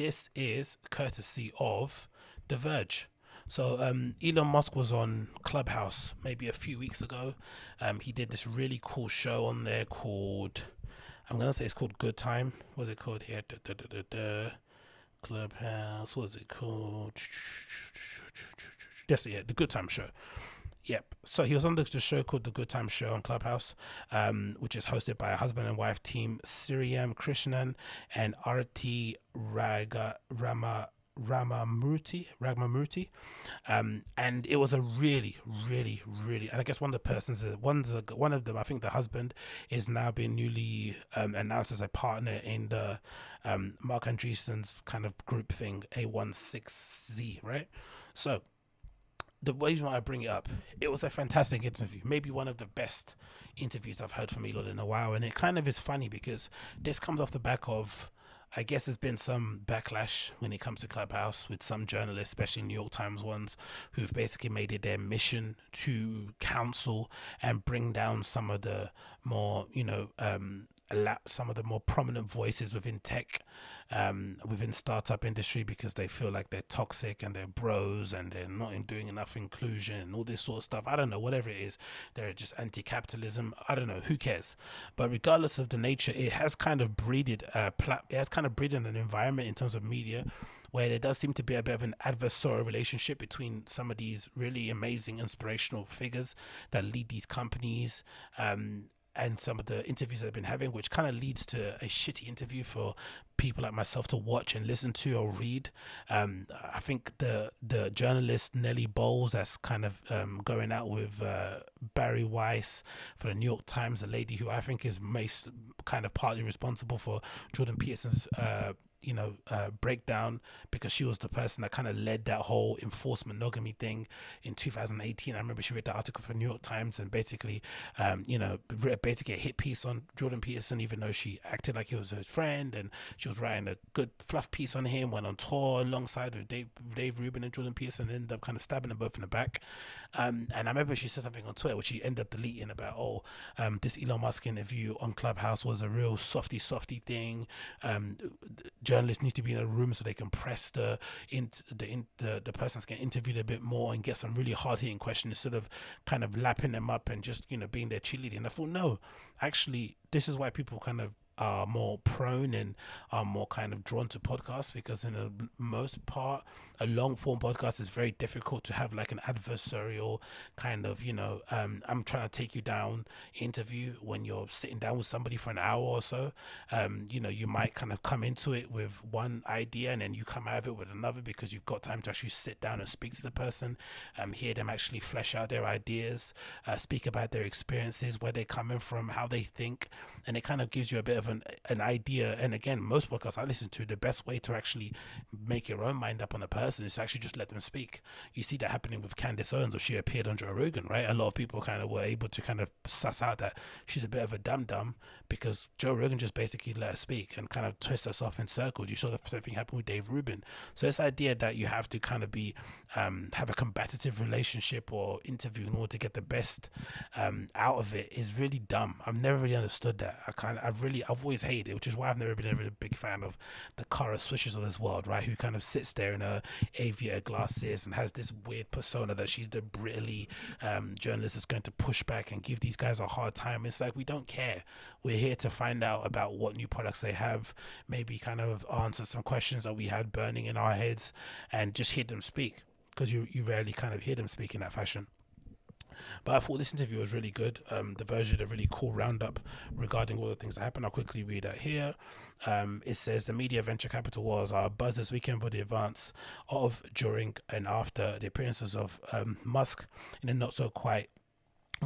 this is courtesy of The Verge. So um, Elon Musk was on Clubhouse maybe a few weeks ago. Um, he did this really cool show on there called I'm gonna say it's called Good Time. What's it called here? Da, da, da, Clubhouse. What's it called? Yes, yeah, the Good Time Show. Yep. So he was on the, show called The Good Time Show on Clubhouse, um, which is hosted by a husband and wife team, Sriram Krishnan and Arati Raga Rama Ramamurthy, Ramamurthy, um, and it was a really, really, really, and I guess one of the persons, one's a, one of them, I think the husband is now being newly um, announced as a partner in the um, Marc Andreessen's kind of group thing, A16Z, right? So the reason why I bring it up, it was a fantastic interview, maybe one of the best interviews I've heard from Elon in a while, and it kind of is funny because this comes off the back of I guess there's been some backlash when it comes to Clubhouse with some journalists, especially New York Times ones, who've basically made it their mission to counsel and bring down some of the more, you know, um, some of the more prominent voices within tech um, within startup industry because they feel like they're toxic and they're bros and they're not doing enough inclusion and all this sort of stuff. I don't know, whatever it is, they're just anti-capitalism. I don't know, who cares? But regardless of the nature, it has kind of breeded, uh, it has kind of breeded an environment in terms of media where there does seem to be a bit of an adversarial relationship between some of these really amazing inspirational figures that lead these companies um, and some of the interviews I've been having, which kind of leads to a shitty interview for people like myself to watch and listen to or read. Um, I think the the journalist Nellie Bowles that's kind of um, going out with uh, Bari Weiss for the New York Times, a lady who I think is most kind of partly responsible for Jordan Peterson's uh, you know, uh, breakdown because she was the person that kind of led that whole enforced monogamy thing in 2018. I remember she read the article for New York Times and basically, um, you know, basically a hit piece on Jordan Peterson, even though she acted like he was her friend and she was writing a good fluff piece on him, went on tour alongside with Dave, Dave Rubin and Jordan Peterson and ended up kind of stabbing them both in the back. Um, and I remember she said something on Twitter, which she ended up deleting about, oh, um, this Elon Musk interview on Clubhouse was a real softy, softy thing. Journalists need to be in a room so they can press the in, the, in, the the person's getting interviewed a bit more and get some really hard hitting questions instead of kind of lapping them up and just you know being their cheerleading. And I thought, no, actually, this is why people kind of are more prone and are more kind of drawn to podcasts because in the most part a long form podcast is very difficult to have like an adversarial kind of you know um, i'm trying to take you down interview when you're sitting down with somebody for an hour or so. Um, you know you might kind of come into it with one idea and then you come out of it with another because you've got time to actually sit down and speak to the person um, hear them actually flesh out their ideas uh, speak about their experiences where they're coming from how they think and it kind of gives you a bit of an, an idea. And again, most podcasts I listen to, the best way to actually make your own mind up on a person is to actually just let them speak. You see that happening with Candace Owens, where she appeared on Joe Rogan, right? A lot of people kind of were able to kind of suss out that she's a bit of a dum dum because Joe Rogan just basically let her speak and kind of twist us off in circles. You saw the same thing happen with Dave Rubin. So this idea that you have to kind of be um, have a competitive relationship or interview in order to get the best um, out of it is really dumb. I've never really understood that. I kind of I've really I've I've always hated which is why I've never been a really big fan of the Kara Swishes of this world, right? Who kind of sits there in her aviator glasses and has this weird persona that she's the brittley um, journalist that's going to push back and give these guys a hard time. It's like we don't care. We're here to find out about what new products they have, maybe kind of answer some questions that we had burning in our heads, and just hear them speak because you you rarely kind of hear them speak in that fashion. But I thought this interview was really good. Um, the Verge did a really cool roundup regarding all the things that happened. I'll quickly read out here. Um, it says the media venture capital wars are buzz this weekend for the advance of, during, and after the appearances of um, Musk in a not so quite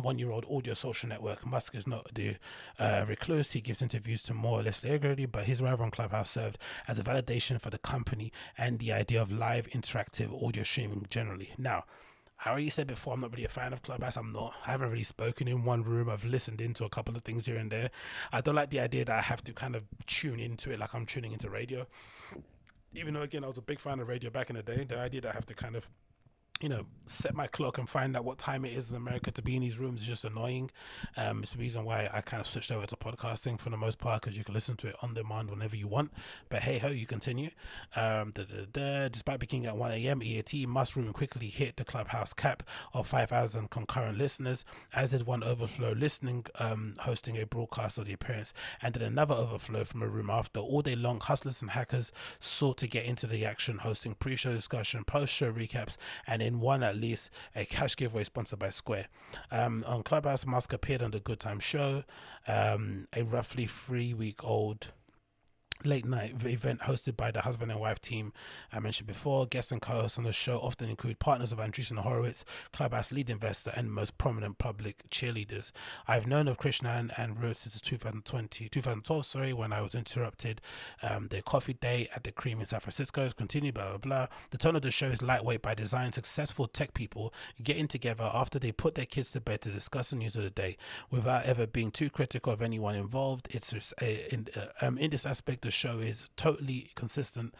one year old audio social network. Musk is not the uh, recluse. He gives interviews to more or less regularly, but his arrival on Clubhouse served as a validation for the company and the idea of live interactive audio streaming generally. Now, I already said before, I'm not really a fan of Clubhouse. I'm not. I haven't really spoken in one room. I've listened into a couple of things here and there. I don't like the idea that I have to kind of tune into it like I'm tuning into radio. Even though, again, I was a big fan of radio back in the day, the idea that I have to kind of you know, set my clock and find out what time it is in America to be in these rooms is just annoying. Um, it's the reason why I kind of switched over to podcasting for the most part because you can listen to it on demand whenever you want. But hey ho, you continue. Um, da, da, da, despite beginning at 1 a.m., EAT must room quickly hit the clubhouse cap of 5,000 concurrent listeners, as did one overflow listening, um, hosting a broadcast of the appearance, and then another overflow from a room after. All day long, hustlers and hackers sought to get into the action, hosting pre show discussion, post show recaps, and in one at least a cash giveaway sponsored by Square. Um, on Clubhouse, Musk appeared on the Good Time Show, um, a roughly three week old late night event hosted by the husband and wife team I mentioned before. Guests and co-hosts on the show often include partners of Andreessen Horowitz, Clubhouse lead investor, and most prominent public cheerleaders. I've known of Krishnan and Ruth since 2020, 2012, sorry, when I was interrupted. Um, their coffee date at the Cream in San Francisco continued, blah, blah, blah. The tone of the show is lightweight by design. Successful tech people getting together after they put their kids to bed to discuss the news of the day without ever being too critical of anyone involved. It's uh, in, uh, um, in this aspect, the show is totally consistent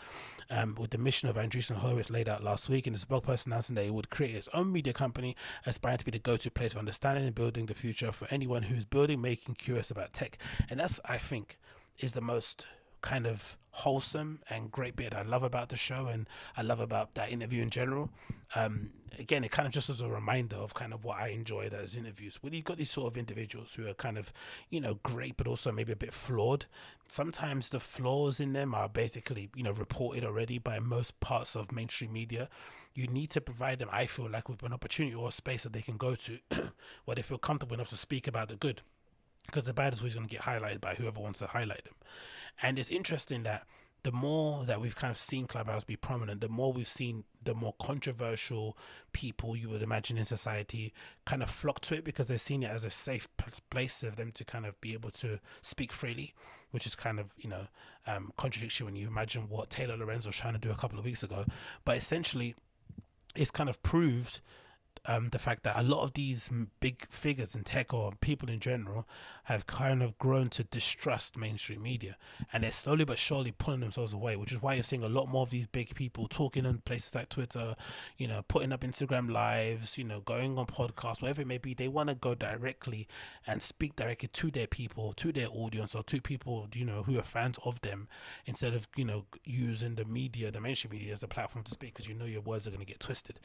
um, with the mission of Andreessen Horowitz laid out last week. And the spokesperson announcing that it would create its own media company, aspiring to be the go-to place for understanding and building the future for anyone who's building, making, curious about tech. And that's, I think, is the most kind of wholesome and great bit I love about the show and I love about that interview in general. Um, again, it kind of just as a reminder of kind of what I enjoy those interviews. When you've got these sort of individuals who are kind of, you know, great, but also maybe a bit flawed. Sometimes the flaws in them are basically, you know, reported already by most parts of mainstream media. You need to provide them, I feel like, with an opportunity or a space that they can go to where they feel comfortable enough to speak about the good because the bad is always going to get highlighted by whoever wants to highlight them. And it's interesting that the more that we've kind of seen Clubhouse be prominent, the more we've seen the more controversial people you would imagine in society kind of flock to it because they've seen it as a safe place for them to kind of be able to speak freely, which is kind of, you know, um, contradiction when you imagine what Taylor Lorenzo was trying to do a couple of weeks ago. But essentially, it's kind of proved um, the fact that a lot of these big figures in tech or people in general have kind of grown to distrust mainstream media. And they're slowly but surely pulling themselves away which is why you're seeing a lot more of these big people talking on places like twitter you know putting up instagram lives you know going on podcasts whatever it may be. They want to go directly and speak directly to their people to their audience or to people you know who are fans of them instead of you know using the media the mainstream media as a platform to speak because you know your words are going to get twisted